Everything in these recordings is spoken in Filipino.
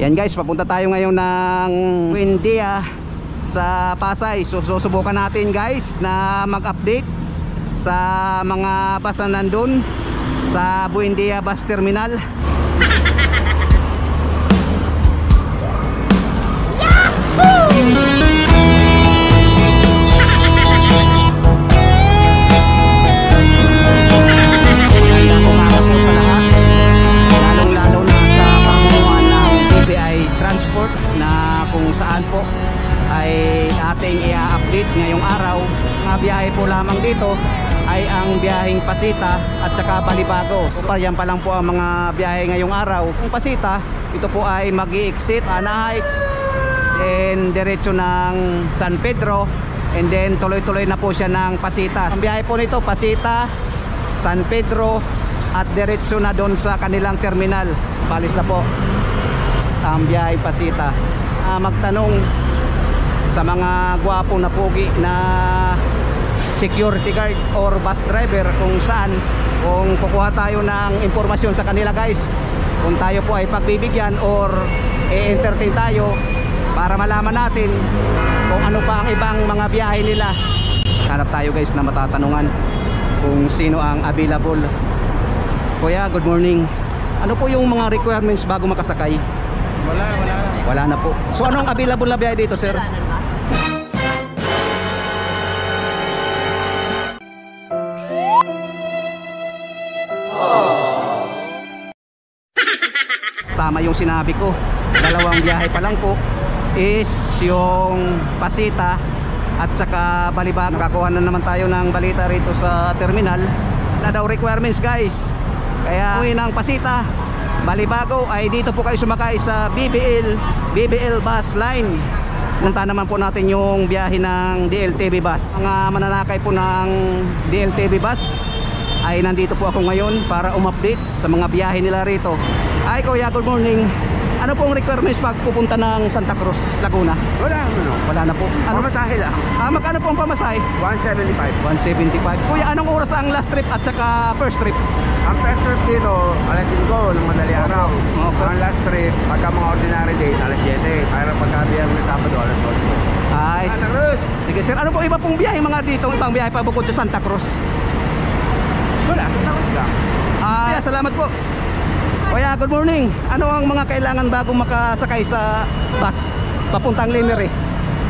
Yan guys, papunta tayo ngayon ng Buendia sa Pasay. So susubukan natin guys na mag-update sa mga bus na nandun sa Buendia Bus Terminal. biyaheng Pasita at saka Balibago. Pa yan pa lang po ang mga biyahe ngayong araw. Ang Pasita, ito po ay mag exit Ana Heights and diretso ng San Pedro and then tuloy-tuloy na po siya ng Pasita. Ang biyahe po nito Pasita, San Pedro at diretso na doon sa kanilang terminal. Palis na po ang biyahe Pasita. Ah, magtanong sa mga gwapong na pugi na security guard or bus driver kung saan. Kung kukuha tayo ng impormasyon sa kanila guys kung tayo po ay pagbibigyan or i-entertain tayo para malaman natin kung ano pa ang ibang mga biyahe nila. Hanap tayo guys na matatanungan kung sino ang available. Kuya good morning. Ano po yung mga requirements bago makasakay? Wala, wala na. wala na po. So anong available na biyahe dito sir yung sinabi ko. Dalawang biyahe pa lang po is yung Pasita at saka Balibag nakakuha na naman tayo ng balita rito sa terminal. Na daw requirements guys. Kaya uwi ng Pasita. Balibago ay dito po kayo sumakay sa BBL BBL bus line. Punta naman po natin yung biyahe ng DLTV bus. Mga mananakay po ng DLTV bus ay nandito po ako ngayon para umupdate sa mga biyahe nila rito. Ay kuya, good morning. Ano pong requirements pag pupunta ng Santa Cruz, Laguna? Wala, ano. Wala na po. Ano? Pamasahe lang. Ah, magkano po ang pamasahe? 175. 175. Kuya, anong oras ang last trip at saka first trip? Ang first trip dito, alas 5 ng madali araw. Okay. Ang last trip, pagka mga ordinary days, alas 7. Para pagka biyernes Sabado, alas 8. Ay, Santa Cruz! sige sir. Ano po iba pong biyahe mga dito? Ibang biyahe pa bukod sa Santa Cruz? Wala, Santa Cruz lang. Ah, yeah, salamat po. Kuya, good morning. Ano ang mga kailangan bago makasakay sa bus papuntang Limery?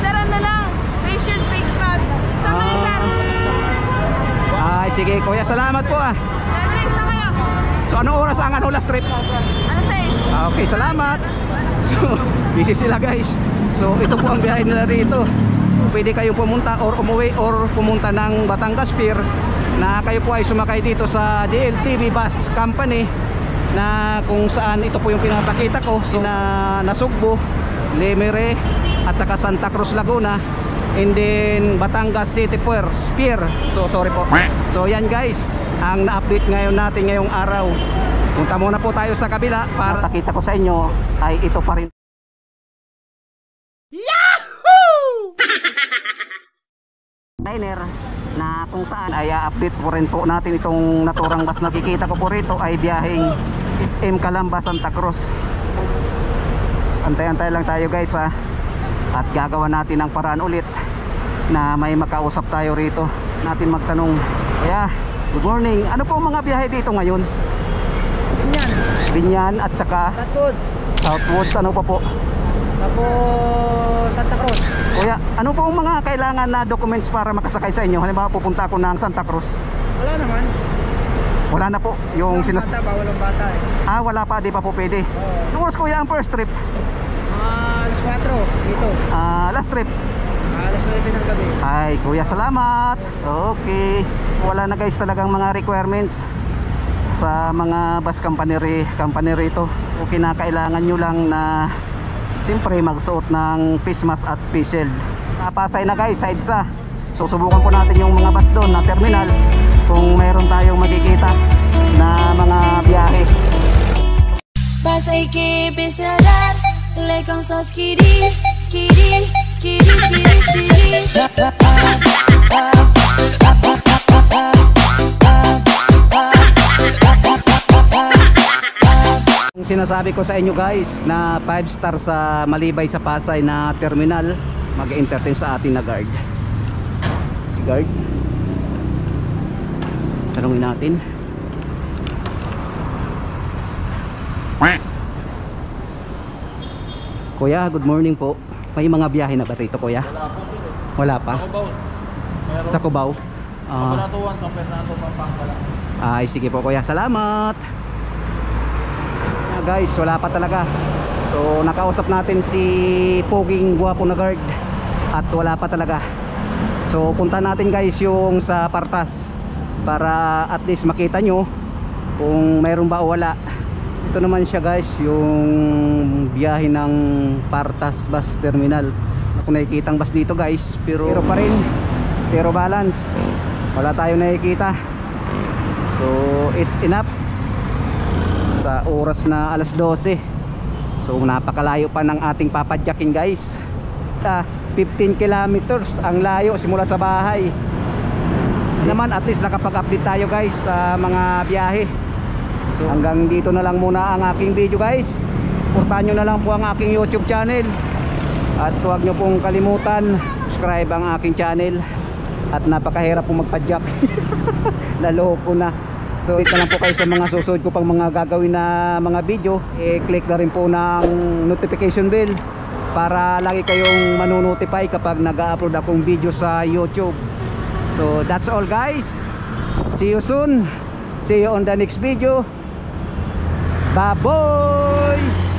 Sir, ano lang? Facial face mask. Sa kayo, sir? Ay, sige kuya, salamat po ah. Library, sa kayo? So anong oras ang ano last trip? Ano size? Ah, Okay, salamat. So, busy sila guys. So, ito po ang biyahe nila rito. Pwede kayong pumunta or umuwi or pumunta ng Batangas Pier na kayo po ay sumakay dito sa DLTV Bus Company na kung saan ito po yung pinapakita ko so na Nasugbo, Lemere at saka Santa Cruz Laguna and then Batangas City Pier. So sorry po. So yan guys, ang na-update ngayon natin ngayong araw. Punta muna po tayo sa kabila para pakita ko sa inyo ay ito pa rin. Liner na kung saan ay update po rin po natin itong naturang bus nakikita ko po rito ay biyaheng SM Calamba Santa Cruz antay-antay lang tayo guys ha at gagawa natin ng paraan ulit na may makausap tayo rito natin magtanong kaya good morning ano po mga biyahe dito ngayon Yan, Binyan at saka Catwoods. Southwoods ano pa po Tapos Santa Cruz. Kuya, ano po ang mga kailangan na documents para makasakay sa inyo? Halimbawa pupunta ako ng Santa Cruz. Wala naman. Wala na po yung Walang sinas... bata, bawal ang bata eh. Ah, wala pa, di pa po pwede. Oo. Oras kuya ang first trip? Ah, alas 4 dito. Ah, last trip. Ah, alas 9 ng gabi. Ay, kuya, salamat. Okay. Wala na guys talagang mga requirements sa mga bus company, company rito. O kinakailangan nyo lang na siyempre magsuot ng face mask at face shield. Napasay na guys, side sa. So subukan po natin yung mga bus doon na terminal kung mayroon tayong makikita na mga biyahe. Pasay que pesadar, le con so skiri, skiri, skiri, skiri, skiri. sinasabi ko sa inyo guys na 5 star sa Malibay sa Pasay na terminal mag-entertain sa atin na guard guard tanungin natin Kuya, good morning po. May mga biyahe na ba rito, kuya? Wala pa. Sa Cubao. Ah, Kabanatuan sa Fernando Pampanga. ay, sige po, kuya. Salamat. Ah, guys, wala pa talaga. So, nakausap natin si Poging Guwapo na guard at wala pa talaga. So, punta natin guys yung sa Partas para at least makita nyo kung mayroon ba o wala. Ito naman siya guys, yung biyahe ng Partas Bus Terminal. Kung nakikitang bus dito guys, pero, pero pa rin, zero balance. Wala tayong nakikita. So, is enough sa oras na alas 12. So, napakalayo pa ng ating papadyakin guys. Ah, 15 kilometers ang layo simula sa bahay. Naman at least nakapag-update tayo guys sa mga biyahe. So hanggang dito na lang muna ang aking video guys. Portahan nyo na lang po ang aking YouTube channel. At huwag nyo pong kalimutan subscribe ang aking channel. At napakahirap po magpadyak. Naloko na. So na lang po kayo sa mga susunod ko pang mga gagawin na mga video. I-click na rin po ng notification bell para lagi kayong manonotify kapag nag-upload akong video sa YouTube. So that's all guys. See you soon. See you on the next video. Bye boys.